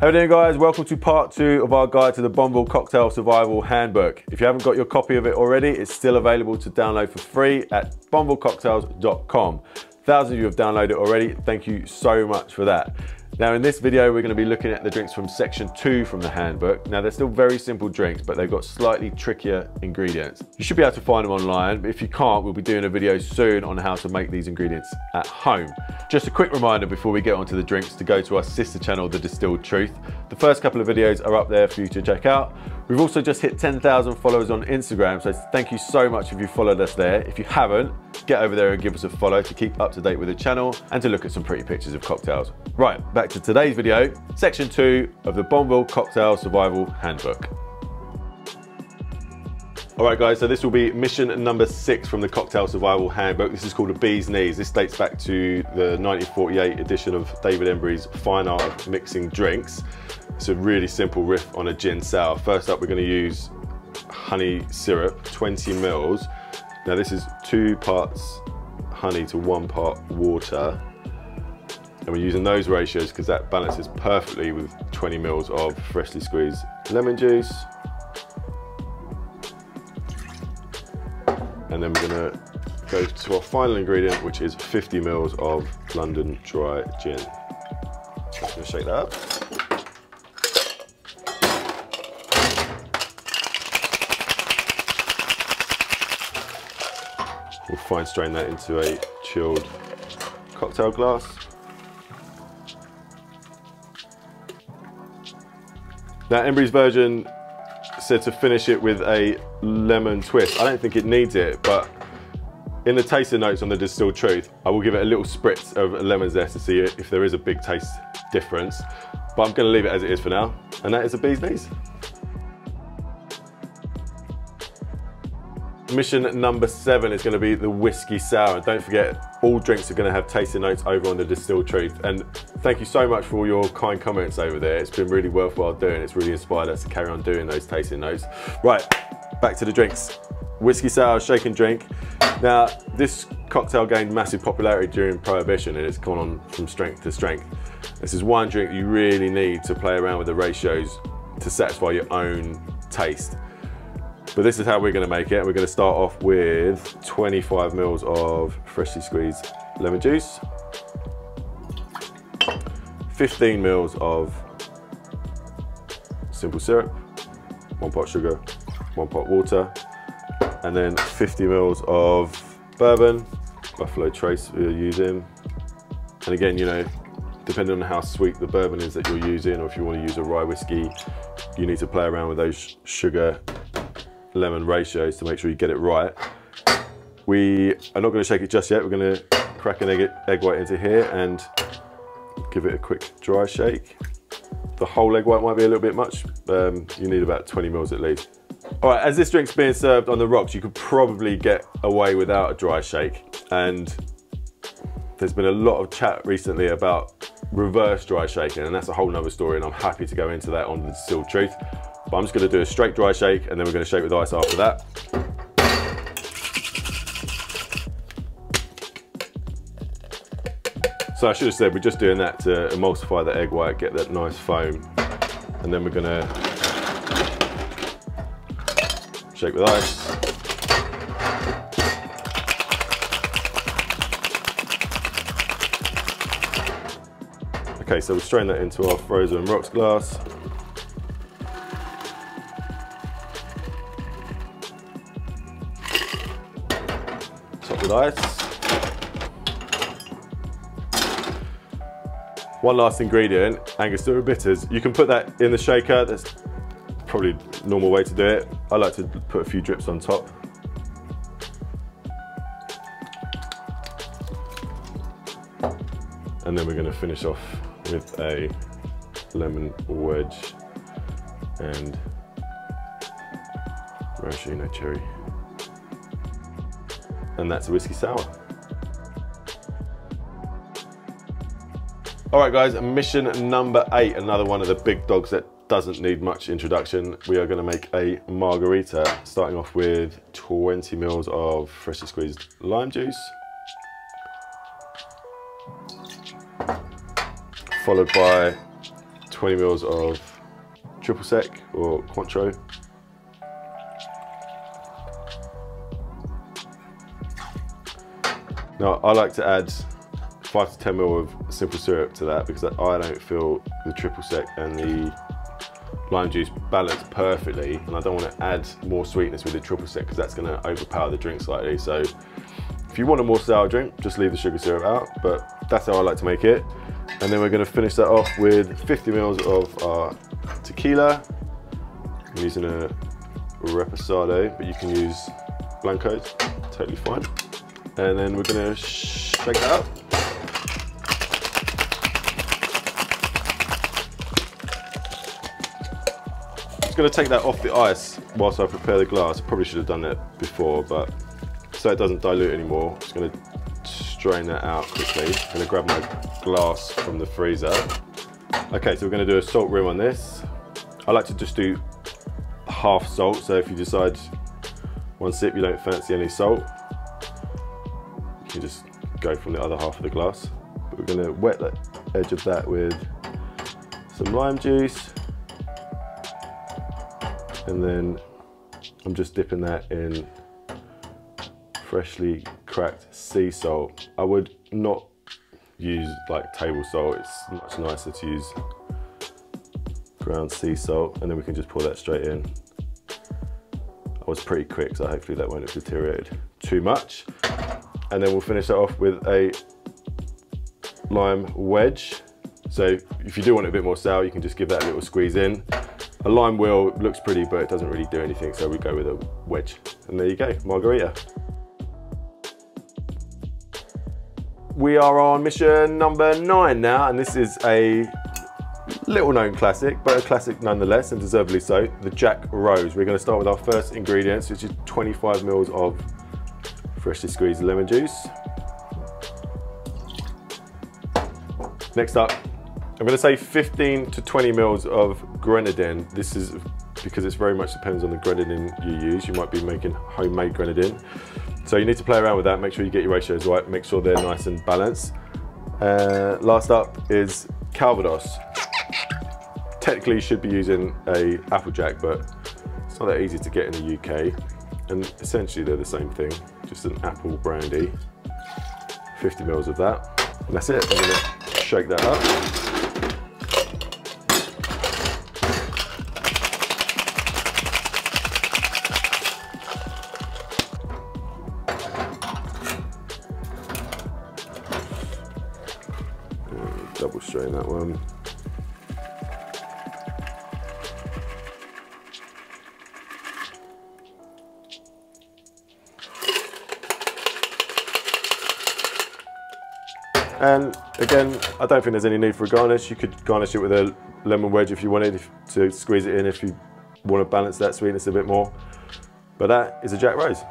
How are you doing guys? Welcome to part two of our guide to the Bonneville Cocktail Survival Handbook. If you haven't got your copy of it already, it's still available to download for free at bonnevillecocktails.com. Thousands of you have downloaded it already. Thank you so much for that. Now in this video, we're gonna be looking at the drinks from section two from the handbook. Now they're still very simple drinks, but they've got slightly trickier ingredients. You should be able to find them online, but if you can't, we'll be doing a video soon on how to make these ingredients at home. Just a quick reminder before we get onto the drinks to go to our sister channel, The Distilled Truth. The first couple of videos are up there for you to check out. We've also just hit 10,000 followers on Instagram, so thank you so much if you followed us there. If you haven't, get over there and give us a follow to keep up to date with the channel and to look at some pretty pictures of cocktails. Right, back to today's video, section two of the Bonneville Cocktail Survival Handbook. All right guys, so this will be mission number six from the Cocktail Survival Handbook. This is called a Bee's Knees. This dates back to the 1948 edition of David Embury's Fine Art of Mixing Drinks. It's a really simple riff on a gin sour. First up, we're gonna use honey syrup, 20 mils. Now this is two parts honey to one part water. And we're using those ratios because that balances perfectly with 20 mils of freshly squeezed lemon juice. And then we're gonna go to our final ingredient, which is 50 mils of London dry gin. Just gonna shake that up. We'll fine strain that into a chilled cocktail glass. Now Embury's version said to finish it with a lemon twist. I don't think it needs it, but in the tasting notes on the Distilled Truth, I will give it a little spritz of lemon zest to see if there is a big taste difference. But I'm gonna leave it as it is for now. And that is a bee's knees. Mission number seven is going to be the whiskey sour. Don't forget, all drinks are going to have tasting notes over on the Distilled Truth. And thank you so much for all your kind comments over there. It's been really worthwhile doing. It's really inspired us to carry on doing those tasting notes. Right, back to the drinks. Whiskey sour shake and drink. Now, this cocktail gained massive popularity during Prohibition and it's gone on from strength to strength. This is one drink you really need to play around with the ratios to satisfy your own taste. But this is how we're gonna make it. We're gonna start off with 25 mils of freshly squeezed lemon juice, 15 mils of simple syrup, one pot sugar, one pot water, and then 50 mils of bourbon, Buffalo Trace we're using. And again, you know, depending on how sweet the bourbon is that you're using, or if you want to use a rye whiskey, you need to play around with those sugar lemon ratios to make sure you get it right. We are not going to shake it just yet. We're going to crack an egg, egg white into here and give it a quick dry shake. The whole egg white might be a little bit much. Um, you need about 20 mils at least. All right, as this drink's being served on the rocks, you could probably get away without a dry shake. And there's been a lot of chat recently about reverse dry shaking, and that's a whole nother story, and I'm happy to go into that on the Distilled Truth. But I'm just gonna do a straight dry shake and then we're gonna shake with ice after that. So I should have said we're just doing that to emulsify the egg white, get that nice foam. And then we're gonna shake with ice. Okay, so we'll strain that into our frozen rocks glass. With ice. One last ingredient, Angostura bitters. You can put that in the shaker. That's probably normal way to do it. I like to put a few drips on top. And then we're gonna finish off with a lemon wedge and maraschino cherry and that's a whiskey sour. All right guys, mission number eight, another one of the big dogs that doesn't need much introduction. We are gonna make a margarita, starting off with 20 mils of freshly squeezed lime juice. Followed by 20 mils of triple sec or Cointreau. Now I like to add five to 10 mil of simple syrup to that because I don't feel the triple sec and the lime juice balance perfectly and I don't want to add more sweetness with the triple sec because that's going to overpower the drink slightly. So if you want a more sour drink, just leave the sugar syrup out, but that's how I like to make it. And then we're going to finish that off with 50 mils of our tequila. I'm using a Reposado, but you can use Blancos, totally fine. And then we're gonna shake that up. Just gonna take that off the ice whilst I prepare the glass. Probably should have done that before, but so it doesn't dilute anymore, just gonna strain that out quickly. I'm gonna grab my glass from the freezer. Okay, so we're gonna do a salt rim on this. I like to just do half salt, so if you decide one sip you don't fancy any salt, you just go from the other half of the glass. But we're gonna wet the edge of that with some lime juice. And then I'm just dipping that in freshly cracked sea salt. I would not use like table salt. It's much nicer to use ground sea salt and then we can just pour that straight in. I was pretty quick so hopefully that won't have deteriorated too much and then we'll finish that off with a lime wedge. So if you do want it a bit more sour, you can just give that a little squeeze in. A lime wheel looks pretty, but it doesn't really do anything, so we go with a wedge. And there you go, margarita. We are on mission number nine now, and this is a little known classic, but a classic nonetheless, and deservedly so, the Jack Rose. We're gonna start with our first ingredients, which is 25 mils of freshly squeezed lemon juice. Next up, I'm gonna say 15 to 20 mils of grenadine. This is because it very much depends on the grenadine you use. You might be making homemade grenadine. So you need to play around with that, make sure you get your ratios right, make sure they're nice and balanced. Uh, last up is Calvados. Technically you should be using a Applejack, but it's not that easy to get in the UK. And essentially they're the same thing just an apple brandy, 50 mils of that. And that's it, I'm gonna shake that up. And again, I don't think there's any need for a garnish. You could garnish it with a lemon wedge if you wanted if, to squeeze it in if you want to balance that sweetness a bit more. But that is a Jack Rose.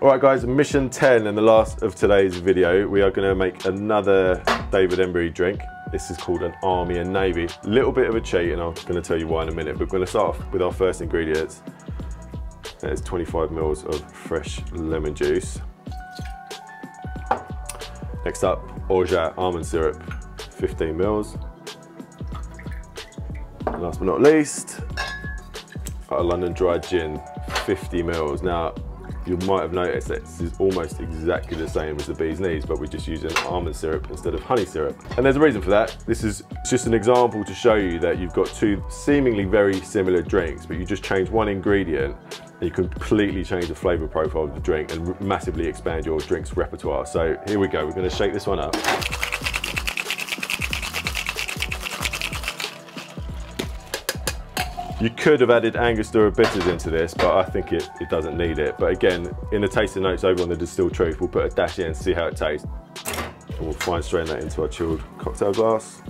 All right guys, mission 10 and the last of today's video. We are gonna make another David Embury drink. This is called an Army and Navy. Little bit of a cheat and I'm gonna tell you why in a minute, but we're gonna start off with our first ingredients. There's 25 mils of fresh lemon juice. Next up, Orgeat almond syrup, 15 mils. And last but not least, our London dry gin, 50 mils. Now, you might have noticed that this is almost exactly the same as the bee's knees, but we're just using almond syrup instead of honey syrup. And there's a reason for that. This is just an example to show you that you've got two seemingly very similar drinks, but you just change one ingredient you completely change the flavor profile of the drink and massively expand your drink's repertoire. So here we go, we're gonna shake this one up. You could have added Angostura bitters into this, but I think it, it doesn't need it. But again, in the tasting notes over on the Distilled Truth, we'll put a dash in and see how it tastes. And we'll fine strain that into our chilled cocktail glass.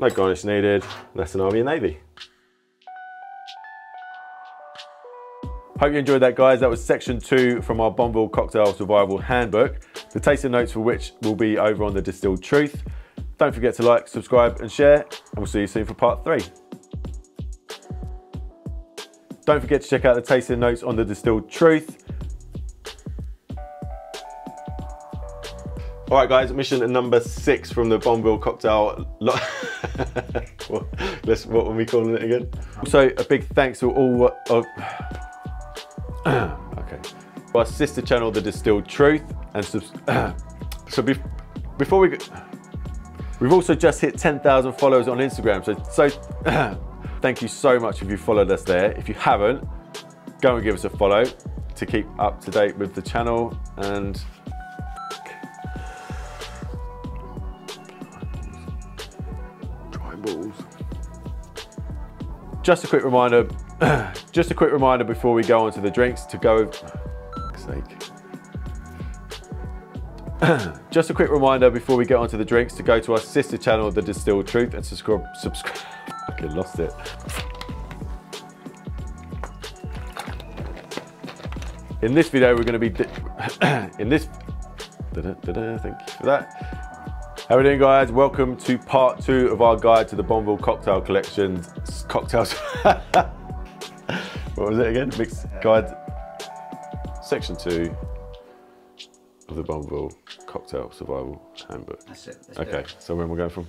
No garnish needed. That's an Army and Navy. Hope you enjoyed that, guys. That was section two from our Bonneville Cocktail Survival Handbook. The tasting notes for which will be over on the Distilled Truth. Don't forget to like, subscribe, and share, and we'll see you soon for part three. Don't forget to check out the tasting notes on the distilled truth. All right, guys, mission number six from the Bonneville cocktail. Let's, what were we calling it again? So a big thanks to all uh, of, okay, our sister channel, The Distilled Truth. And so be, before we, we've also just hit 10,000 followers on Instagram. So, so thank you so much if you followed us there. If you haven't, go and give us a follow to keep up to date with the channel and balls. Just a quick reminder, just a quick reminder before we go on to the drinks to go, just a quick reminder before we get onto the drinks to go to our sister channel, The Distilled Truth, and subscribe. Subscribe. Fucking lost it. In this video, we're going to be in this. Thank you for that. How are we doing guys? Welcome to part two of our guide to the Bonneville cocktail collection. Cocktails. what was it again? Mixed guide. Section two of the Bonneville cocktail survival handbook. That's it. okay, so where am I going from?